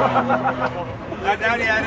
Ja, där är